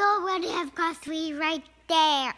already have got three right there.